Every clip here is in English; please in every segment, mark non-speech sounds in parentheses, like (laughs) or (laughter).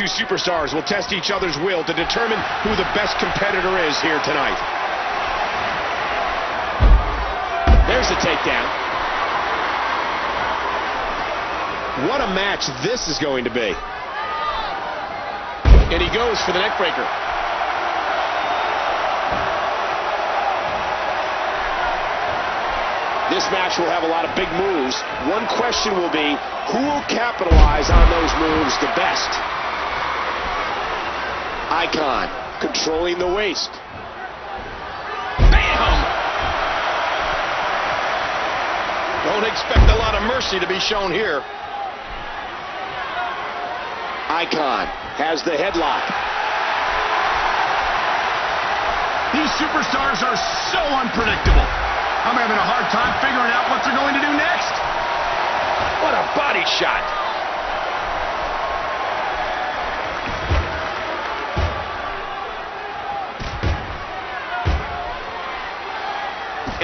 two superstars will test each other's will to determine who the best competitor is here tonight. There's a takedown. What a match this is going to be. And he goes for the neckbreaker. This match will have a lot of big moves. One question will be, who will capitalize on those moves the best? Icon, controlling the waist. Bam! Don't expect a lot of mercy to be shown here. Icon has the headlock. These superstars are so unpredictable. I'm having a hard time figuring out what they're going to do next. What a body shot.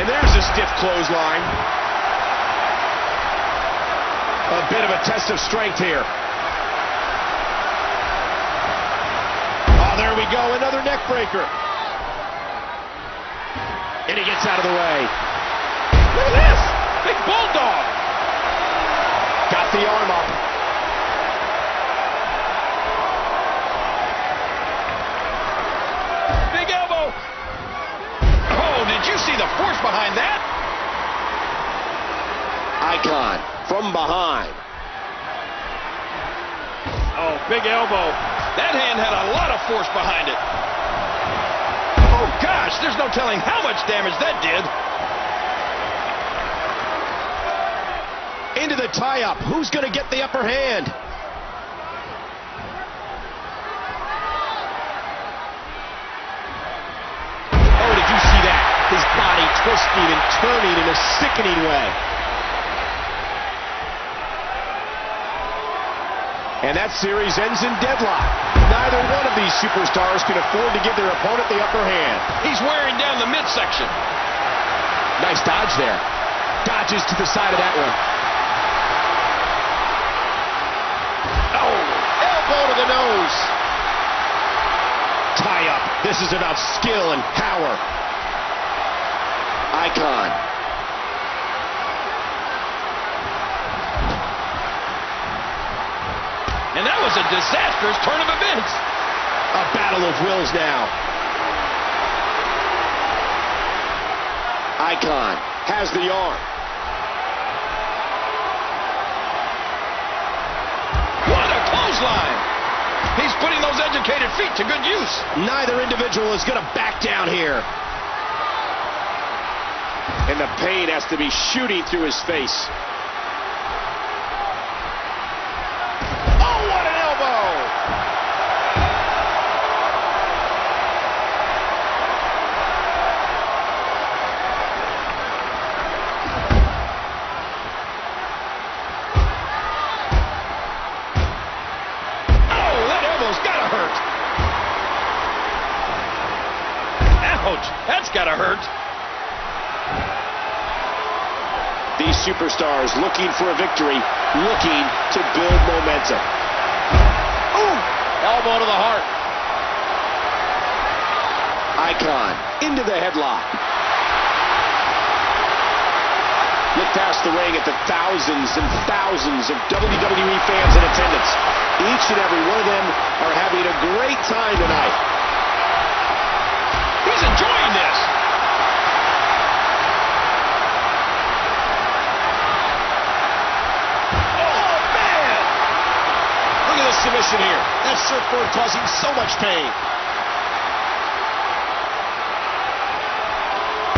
And there's a stiff clothesline. A bit of a test of strength here. Oh, there we go. Another neck breaker. And he gets out of the way. Look at this. Big bulldog. Got the arm up. Did you see the force behind that? Icon from behind. Oh, big elbow. That hand had a lot of force behind it. Oh, gosh, there's no telling how much damage that did. Into the tie-up. Who's going to get the upper hand? Sickening way. And that series ends in deadlock. Neither one of these superstars can afford to give their opponent the upper hand. He's wearing down the midsection. Nice dodge there. Dodges to the side of that one. Oh, elbow to the nose. Tie up. This is about skill and power. Icon. Disastrous turn of events. A battle of wills now. Icon has the arm. What a clothesline. He's putting those educated feet to good use. Neither individual is going to back down here. And the pain has to be shooting through his face. Superstars looking for a victory, looking to build momentum. Ooh, elbow to the heart. Icon into the headlock. Look past the ring at the thousands and thousands of WWE fans in attendance. Each and every one of them are having a great time tonight. He's enjoying this. Oh, man. Look at this submission here. That surfboard causing so much pain.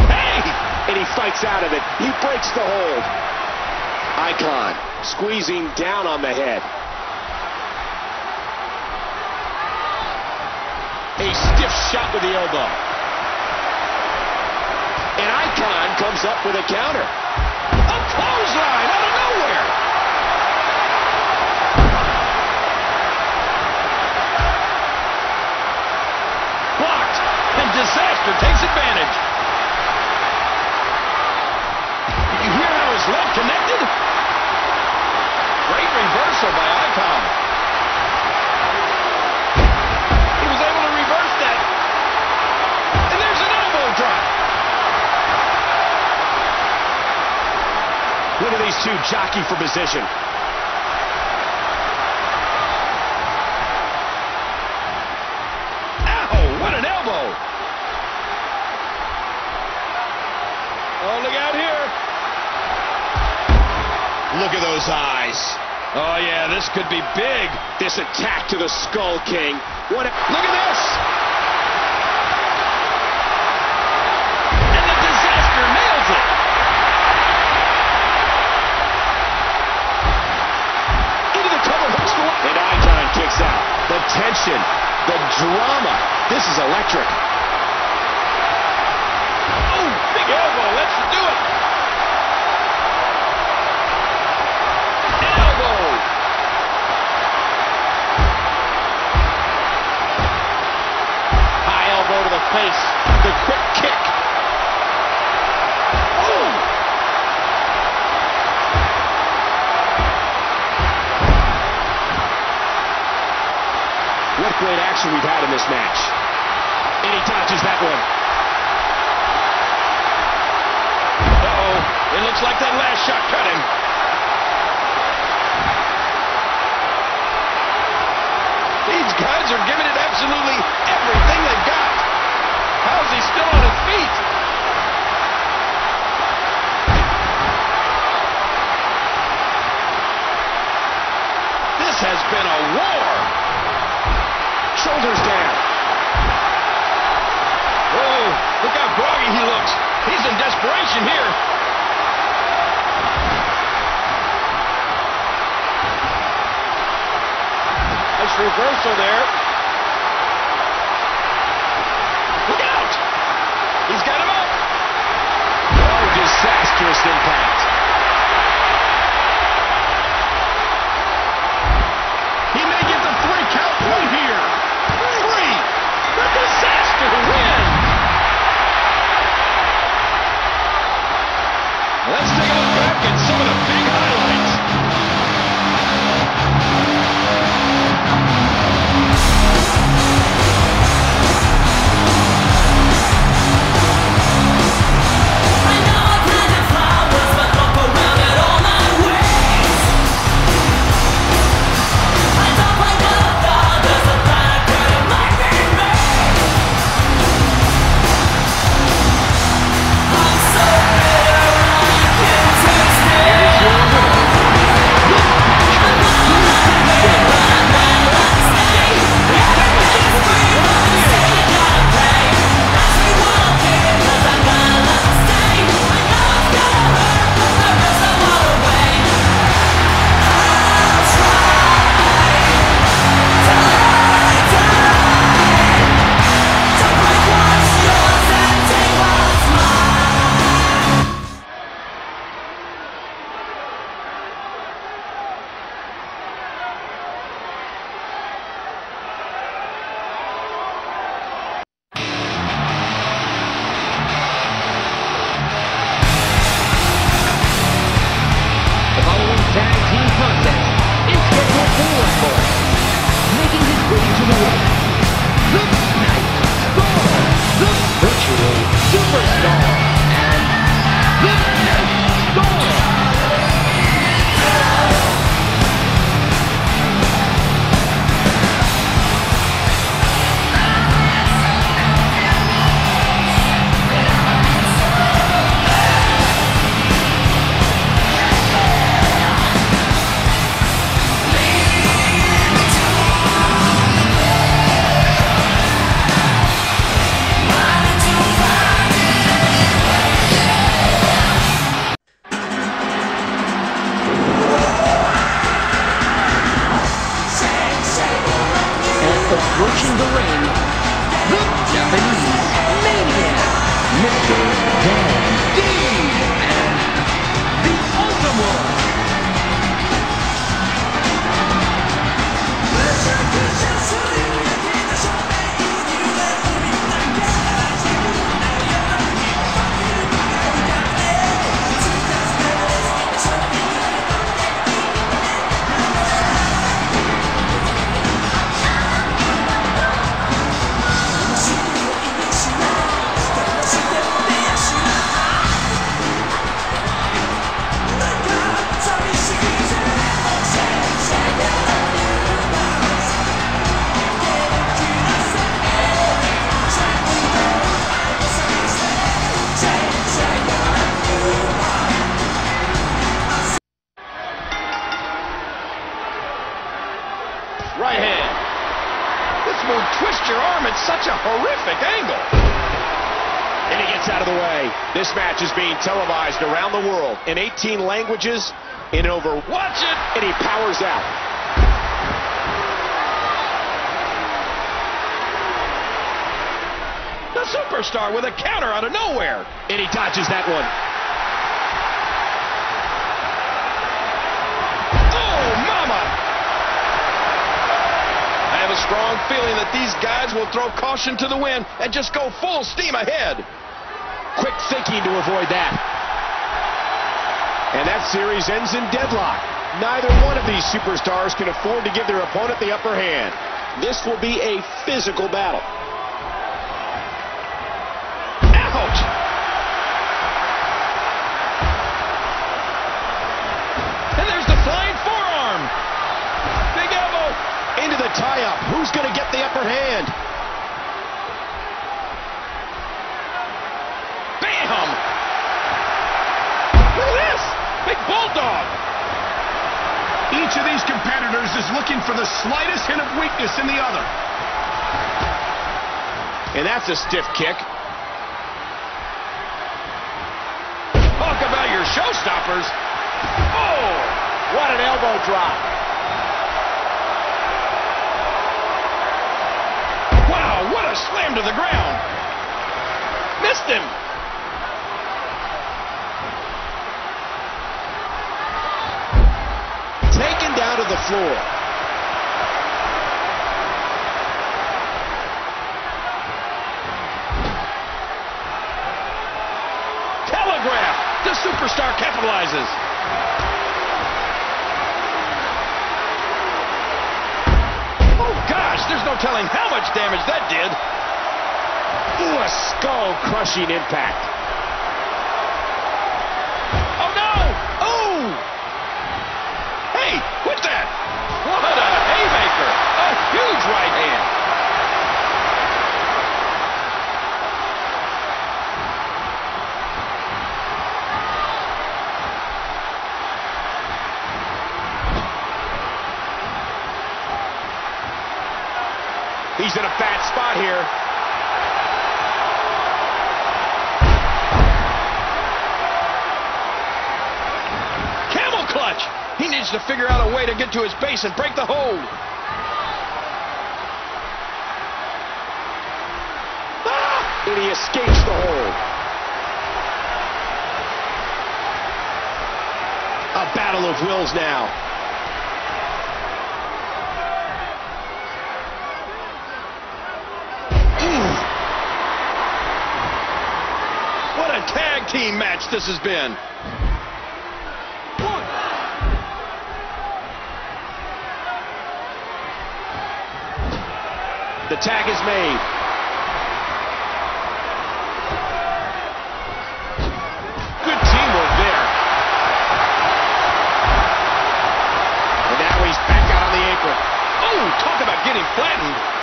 Hey! And he fights out of it. He breaks the hold. Icon squeezing down on the head. A stiff shot with the elbow. And Icon comes up with a counter. disaster takes advantage. Did you hear how his left connected? Great reversal by Icon. He was able to reverse that. And there's an elbow drop. Look at these two jockey for position. Oh, yeah, this could be big. This attack to the Skull King. What a, look at this! been a war. Shoulders down. Oh, look how groggy he looks. He's in desperation here. Nice reversal there. This match is being televised around the world in 18 languages in over... Watch it! And he powers out. The superstar with a counter out of nowhere. And he dodges that one. Oh, mama! I have a strong feeling that these guys will throw caution to the wind and just go full steam ahead. Quick thinking to avoid that. And that series ends in deadlock. Neither one of these superstars can afford to give their opponent the upper hand. This will be a physical battle. Ouch! And there's the flying forearm. Big elbow. Into the tie-up. Who's going to get the upper hand? Competitors is looking for the slightest hint of weakness in the other. And that's a stiff kick. Talk about your showstoppers. Oh, what an elbow drop. Wow, what a slam to the ground. Missed him. The floor. Telegraph. The superstar capitalizes. Oh, gosh, there's no telling how much damage that did. Ooh, a skull-crushing impact. Here. Camel clutch. He needs to figure out a way to get to his base and break the hold. Ah! And he escapes the hold. A battle of wills now. Team match this has been. The tag is made. Good teamwork there. And now he's back out on the apron. Oh, talk about getting flattened.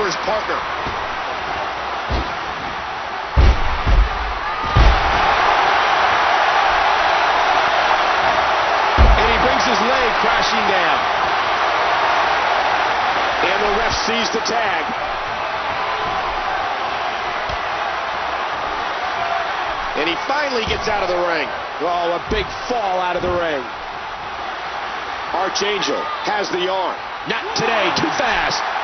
For his partner. And he brings his leg crashing down. And the ref sees the tag. And he finally gets out of the ring. Oh, a big fall out of the ring. Archangel has the arm. Not today, too fast.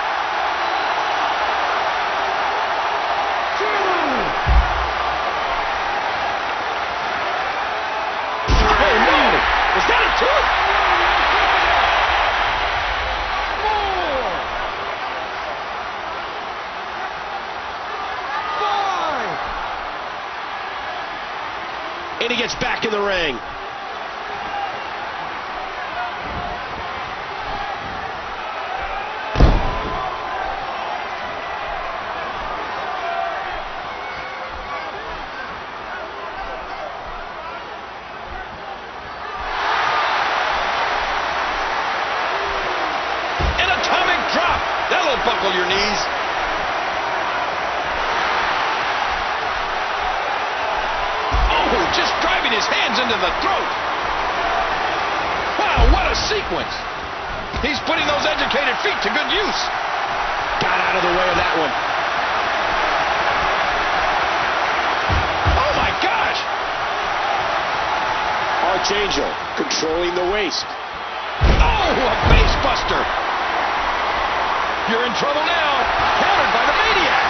Trouble now. Countered by the Maniac.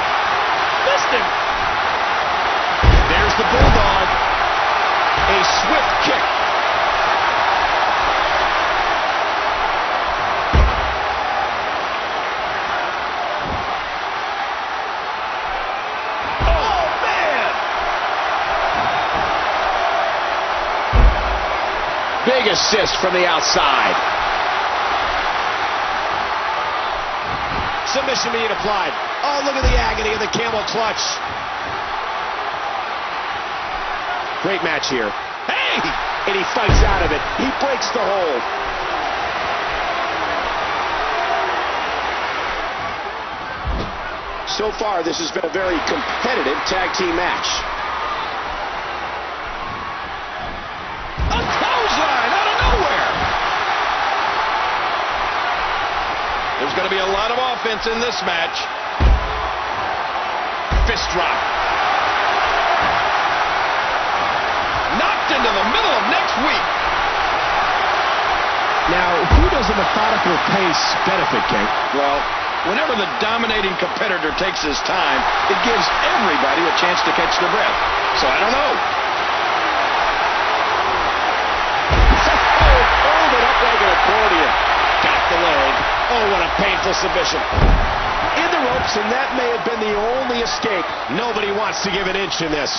Missed him. There's the Bulldog. A swift kick. Oh. Big assist from the outside. Being applied. Oh, look at the agony of the camel clutch. Great match here. Hey! And he fights out of it. He breaks the hold. So far, this has been a very competitive tag team match. A clothesline out of nowhere. There's going to be a lot of offense in this match. Fist drop. Knocked into the middle of next week. Now, who does a methodical pace benefit, King? Well, whenever the dominating competitor takes his time, it gives everybody a chance to catch their breath. So I don't know. (laughs) Oh, oh pulled it up like an accordion. Got the leg. Oh, what a painful submission. In the ropes, and that may have been the only escape. Nobody wants to give an inch in this.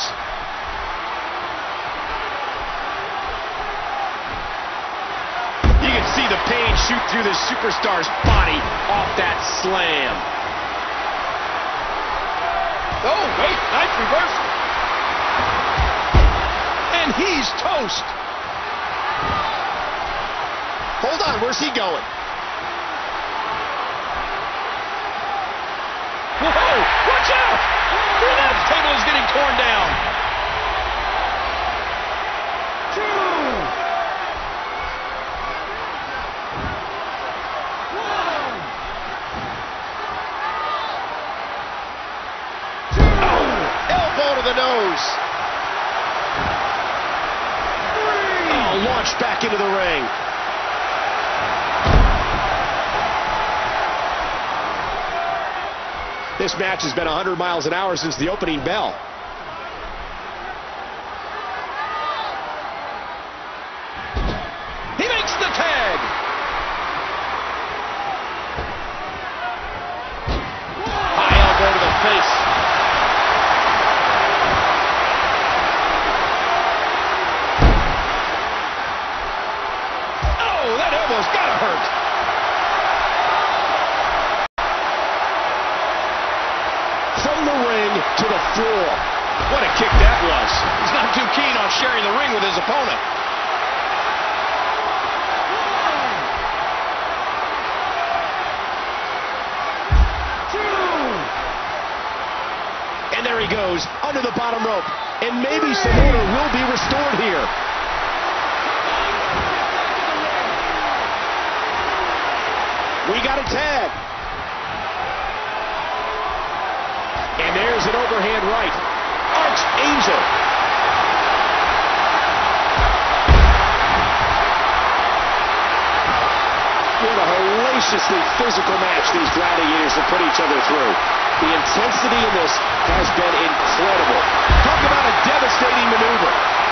You can see the pain shoot through the superstar's body off that slam. Oh, wait, nice reversal. And he's toast. Hold on, where's he going? Whoa, watch out! The announce table is getting torn down. Elbow to the nose. Three. Oh, launched back into the ring. This match has been 100 miles an hour since the opening bell. He makes the tag. High elbow to the face. Oh, that elbow's gotta hurt. From the ring to the floor. What a kick that was. He's not too keen on sharing the ring with his opponent. And there he goes, under the bottom rope. Some order will be restored here. We got a tag. And there's an overhand right. Archangel. What a hellaciously physical match these gladiators have put each other through. The intensity in this has been incredible. Talk about a devastating maneuver.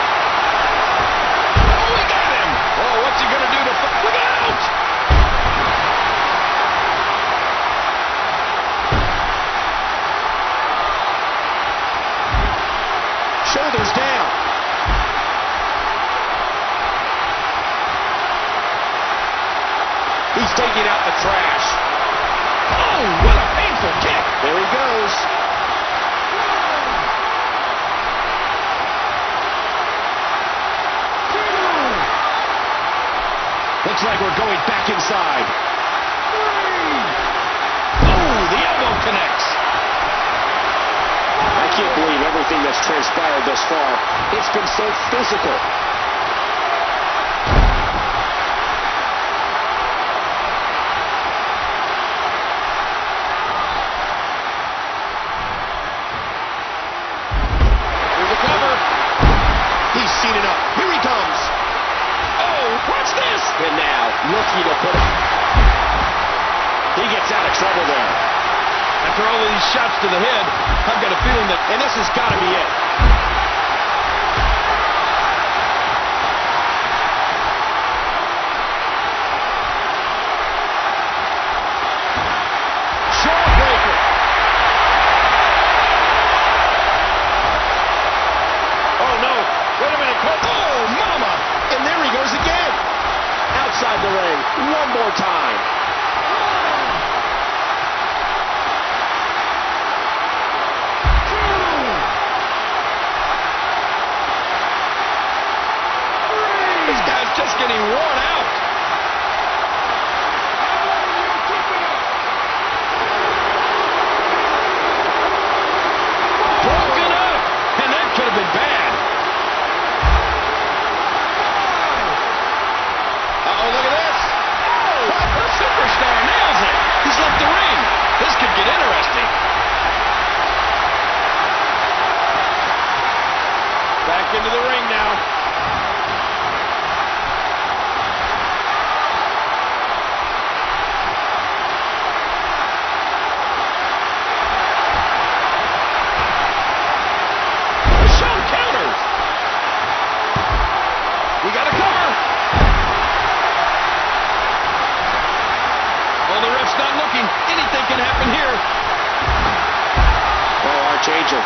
so physical.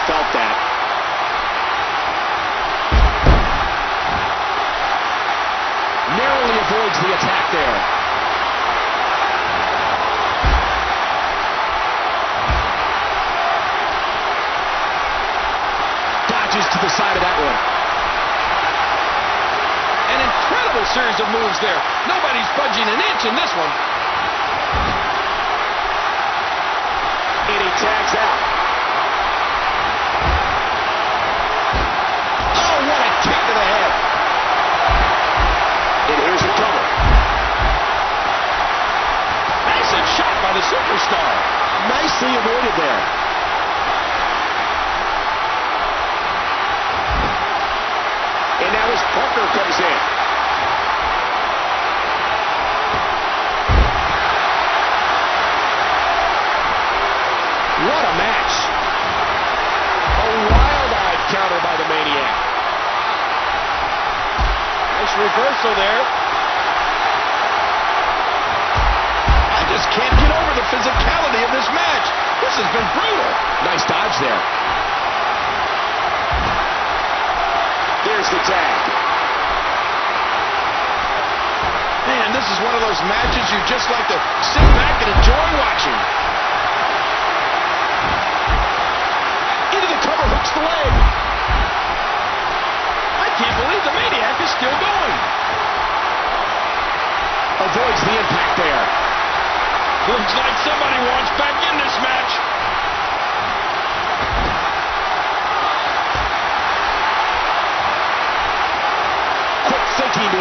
felt that. Narrowly avoids the attack there. Dodges to the side of that one. An incredible series of moves there. Nobody's budging an inch in this one.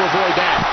avoid that.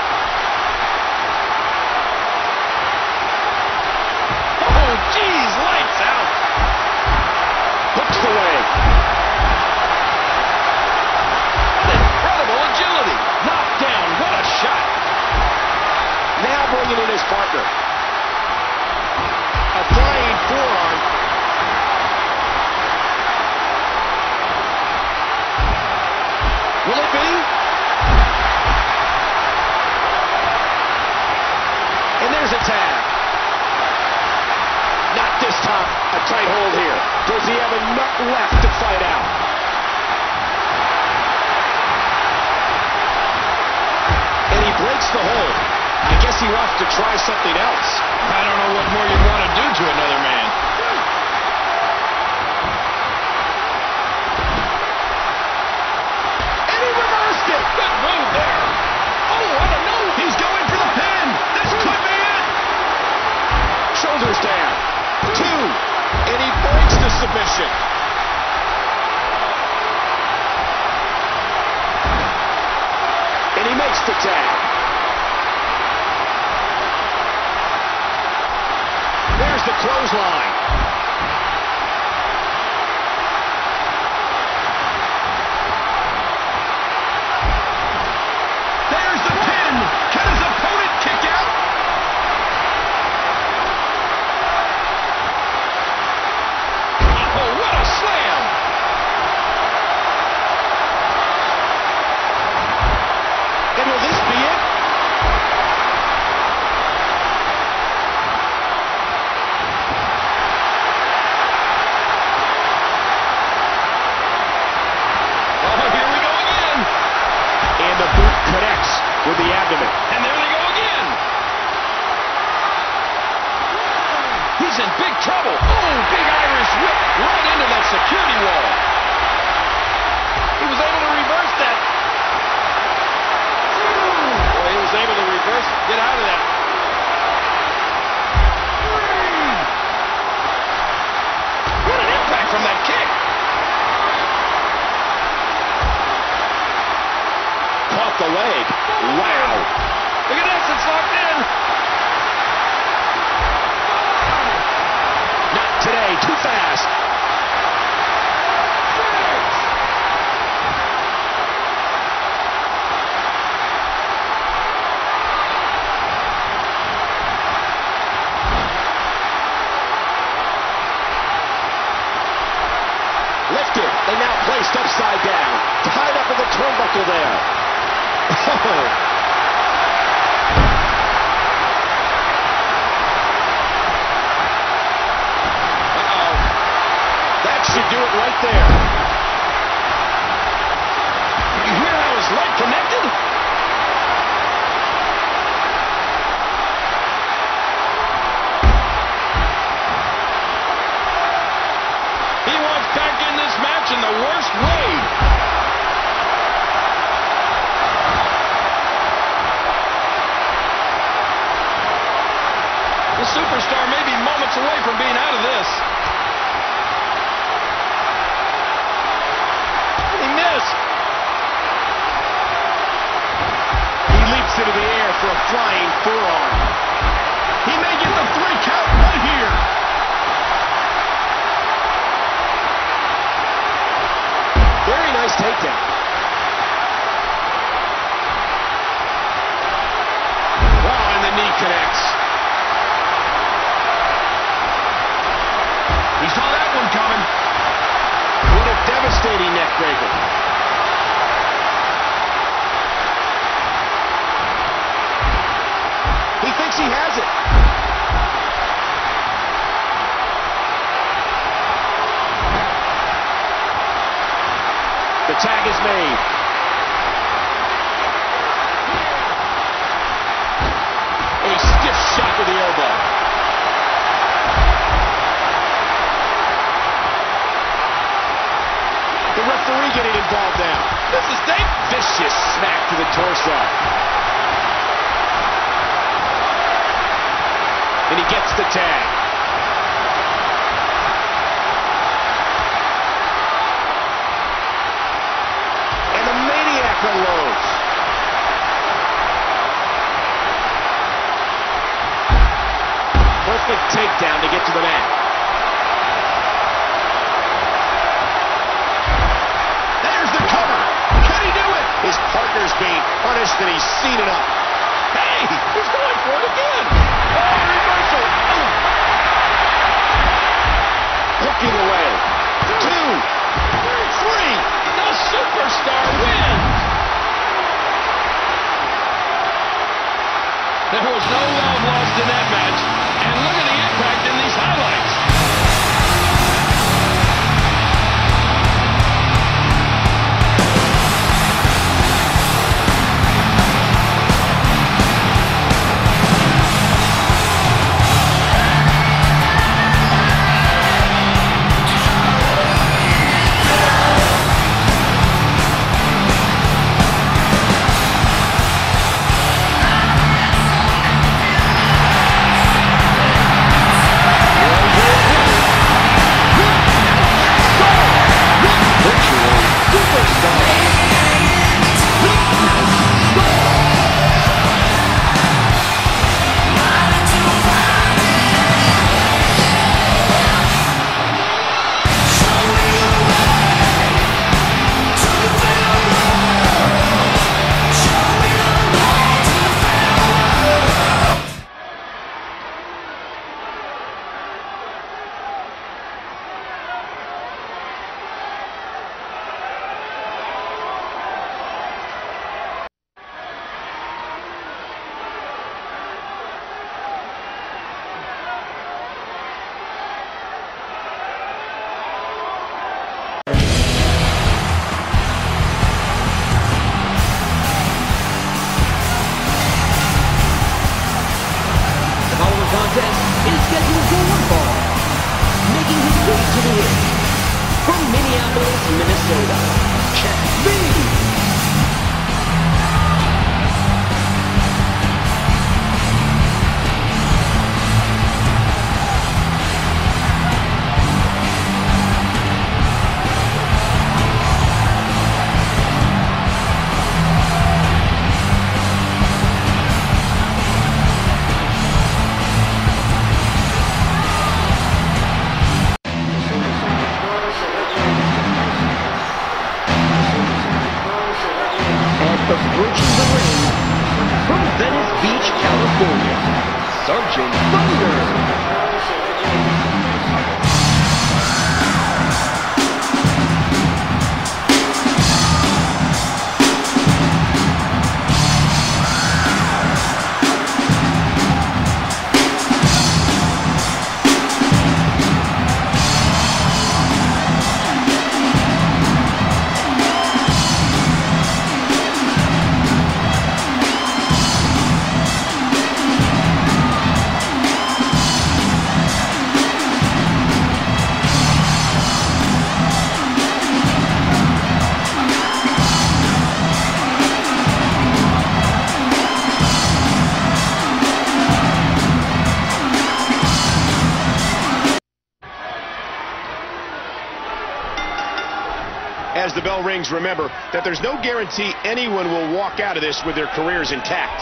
Remember that there's no guarantee anyone will walk out of this with their careers intact.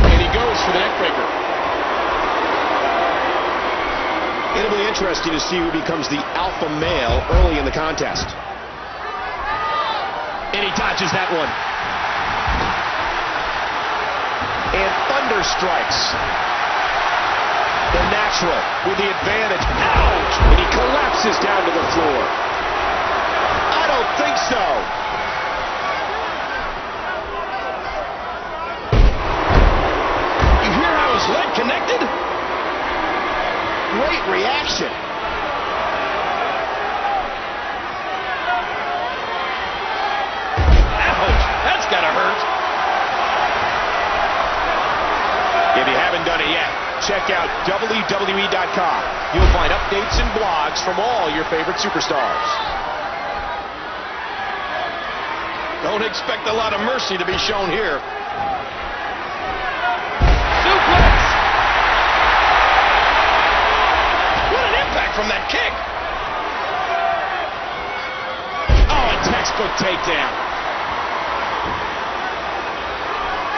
And he goes for the neckbreaker. It'll be interesting to see who becomes the alpha male early in the contest. And he dodges that one. And Thunder strikes. The natural with the advantage. Ouch! And he collapses down to the floor so. You hear how his leg connected? Great reaction. Ouch, that's gotta hurt. If you haven't done it yet, check out WWE.com. You'll find updates and blogs from all your favorite superstars. Don't expect a lot of mercy to be shown here. Suplex! What an impact from that kick! Oh, a textbook takedown.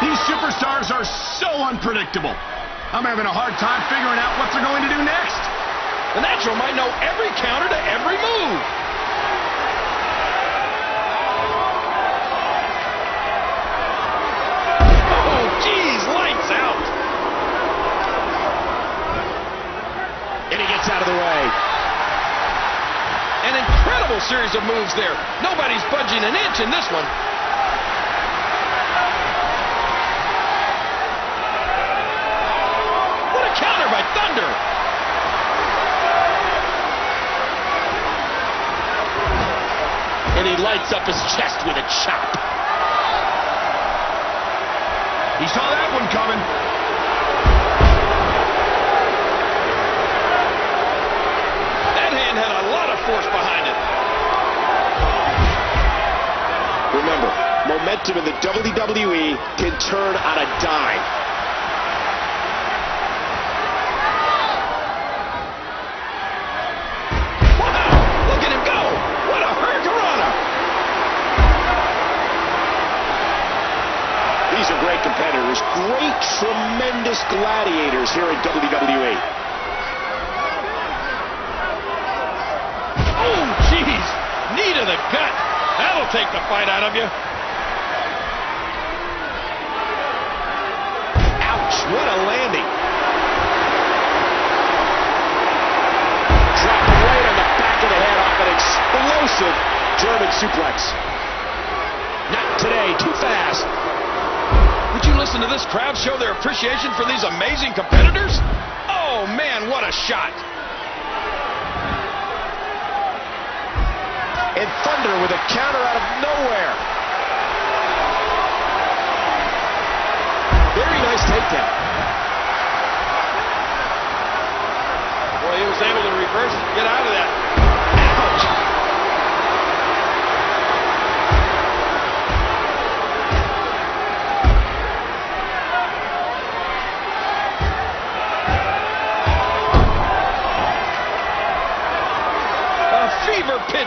These superstars are so unpredictable. I'm having a hard time figuring out what they're going to do next. The natural might know every counter to every move. Incredible series of moves there. Nobody's budging an inch in this one. What a counter by Thunder. And he lights up his chest with a chop. Momentum in the WWE can turn on a dime. Look at him go! What a hurricanrana! These are great competitors, great, tremendous gladiators here at WWE. Oh, jeez. Knee to the gut. That'll take the fight out of you. Suplex. Not today, too fast. Would you listen to this crowd show their appreciation for these amazing competitors? Oh, man, what a shot. and Thunder with a counter out of nowhere. Very nice takedown. Well, he was able to reverse and get out of that.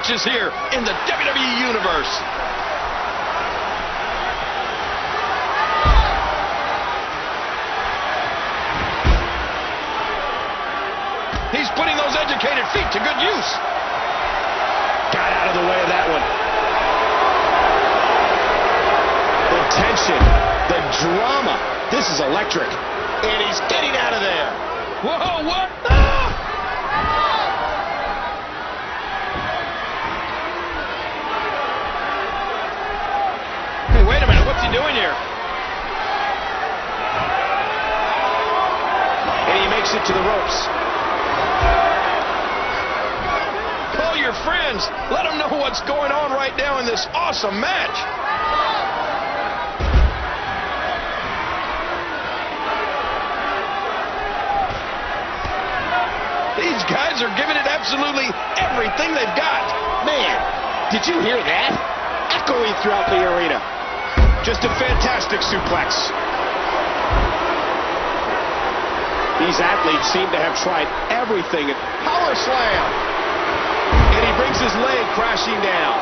Is here in the WWE Universe. He's putting those educated feet to good use. Got out of the way of that one. The tension, the drama. This is electric. And he's getting out of there. Whoa, what? Ah! Hey, wait a minute. What's he doing here? And he makes it to the ropes. Call your friends. Let them know what's going on right now in this awesome match. These guys are giving it absolutely everything they've got. Man, did you hear that? Echoing throughout the arena. Just a fantastic suplex. These athletes seem to have tried everything. Power slam. And he brings his leg crashing down.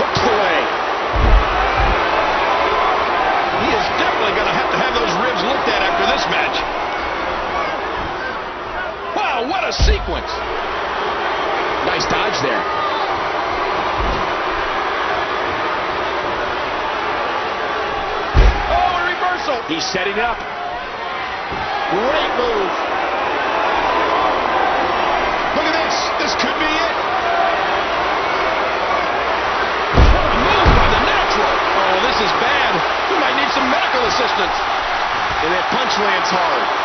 Hooks the leg. He is definitely going to have to have those ribs looked at after this match. Wow, what a sequence. Nice dodge there. Oh, a reversal. He's setting up. Great move. Look at this. This could be it. What a move by the natural. Oh, this is bad. We might need some medical assistance. And that punch lands hard.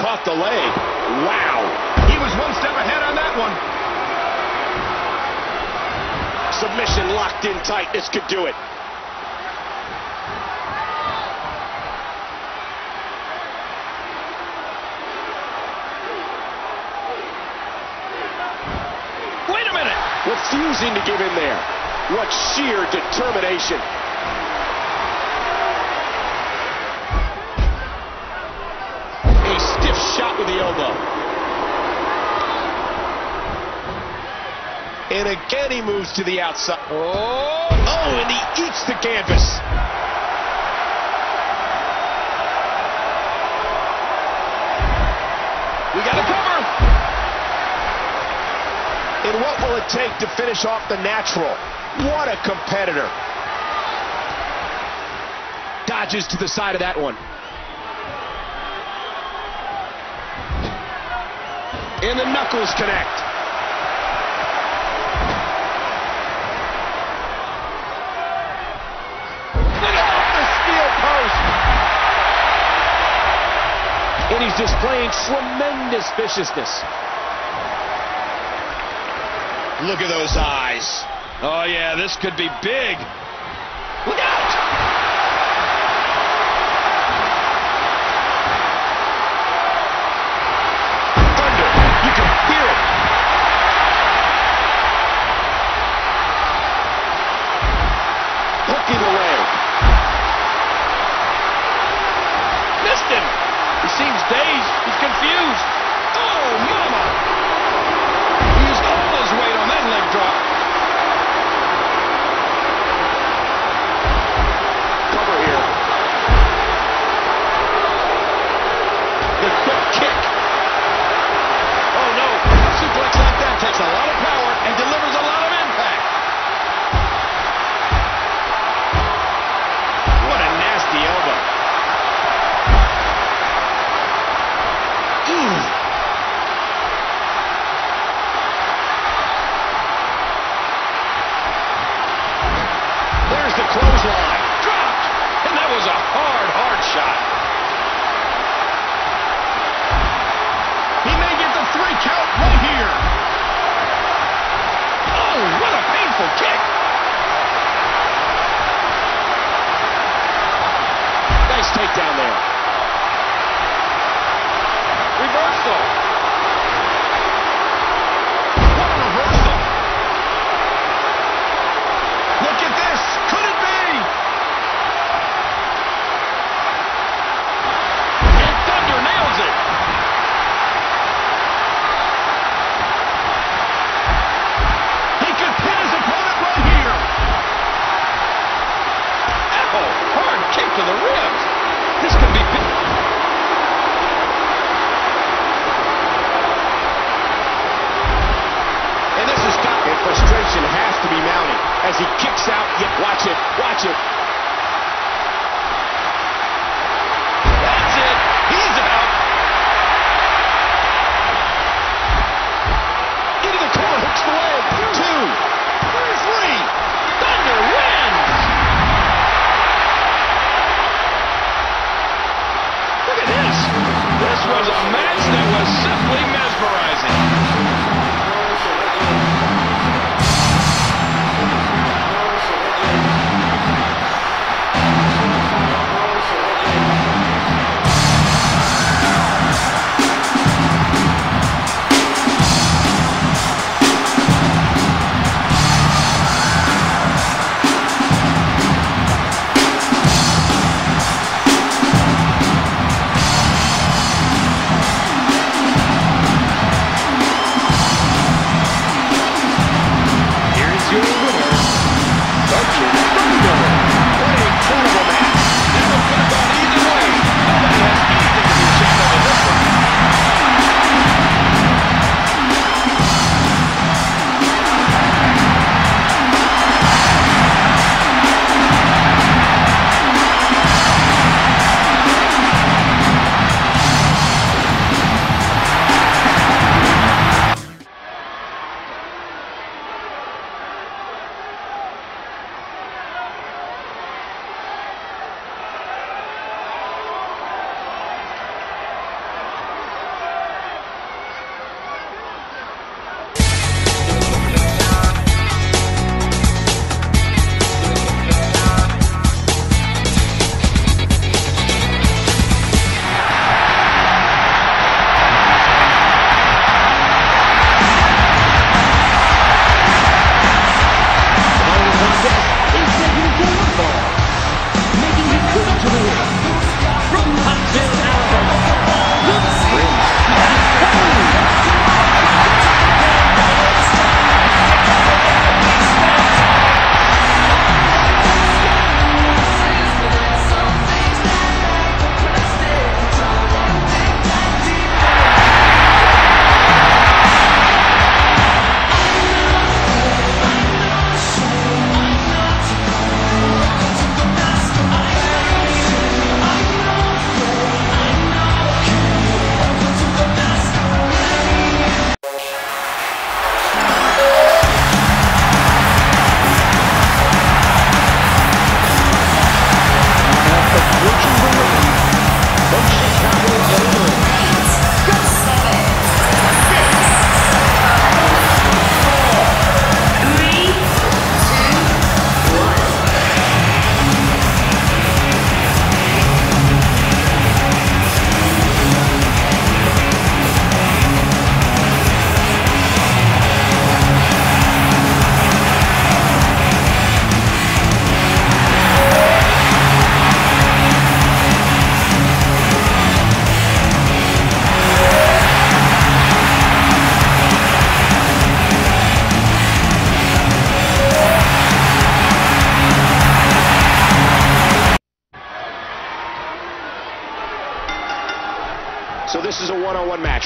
Caught the leg. Wow. He was one step ahead on that one. Submission locked in tight. This could do it. Wait a minute. Refusing to give in there. What sheer determination. A stiff shot with the elbow. And again he moves to the outside. Oh, Oh, and he eats the canvas. Will it take to finish off the natural? What a competitor. Dodges to the side of that one. And the knuckles connect. And he's displaying tremendous viciousness. Look at those eyes. Oh, yeah, this could be big. Look out!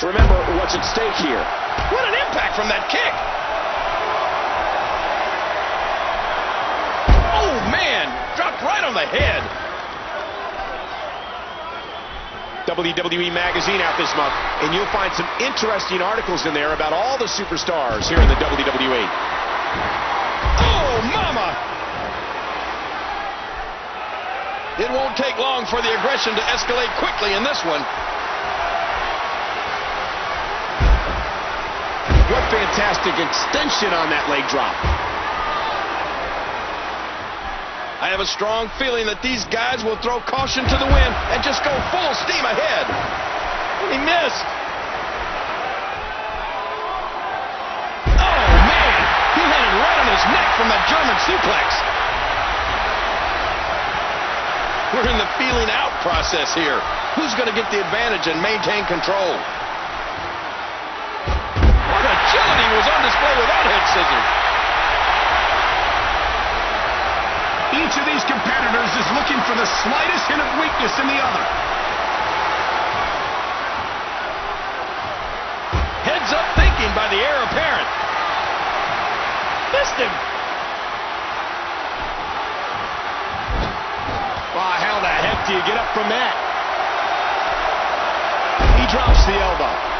Remember what's at stake here. What an impact from that kick! Oh, man! Dropped right on the head. WWE Magazine out this month, and you'll find some interesting articles in there about all the superstars here in the WWE. Oh, mama! It won't take long for the aggression to escalate quickly in this one. What fantastic extension on that leg drop. I have a strong feeling that these guys will throw caution to the wind and just go full steam ahead. He missed. Oh, man! He landed right on his neck from that German suplex. We're in the feeling out process here. Who's going to get the advantage and maintain control? What agility was on display without head scissors. Each of these competitors is looking for the slightest hint of weakness in the other. Heads up thinking by the heir apparent. Missed him. Wow, how the heck do you get up from that? He drops the elbow.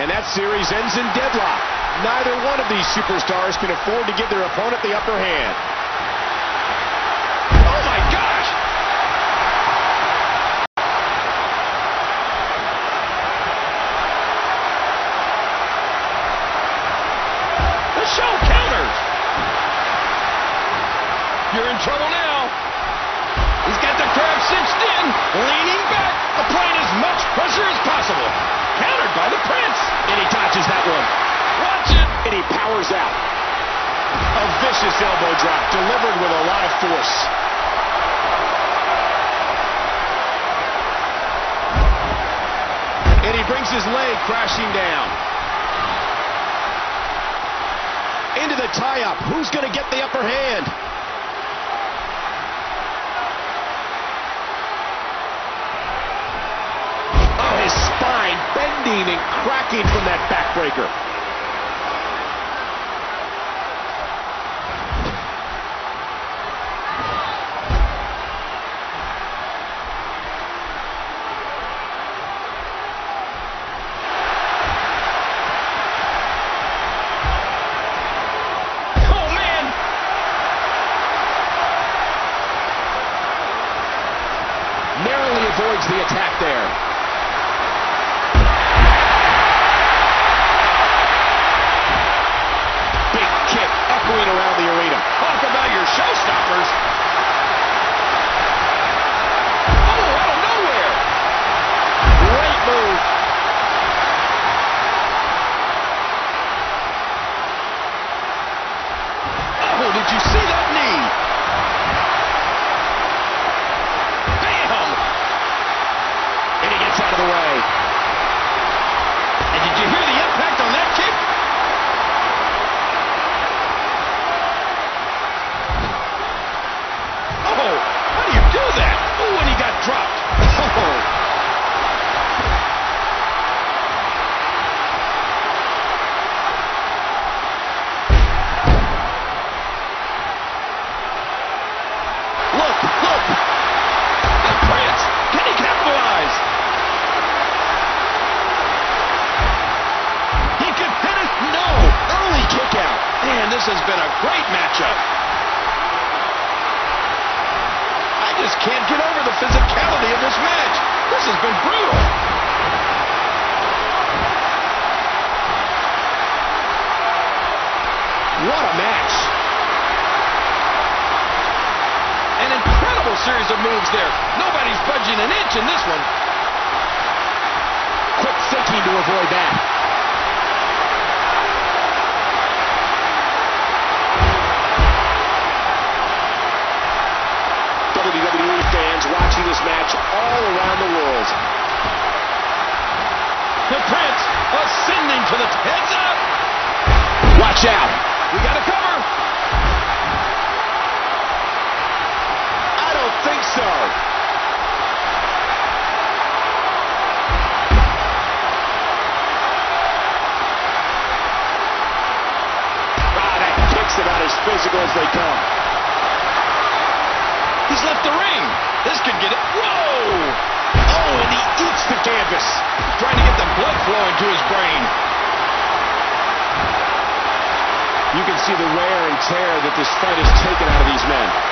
And that series ends in deadlock. Neither one of these superstars can afford to give their opponent the upper hand. tie-up. Who's going to get the upper hand? Oh, his spine bending and cracking from that backbreaker. He's left the ring. This could get it. Whoa! Oh, and he eats the canvas. Trying to get the blood flowing to his brain. You can see the wear and tear that this fight has taken out of these men.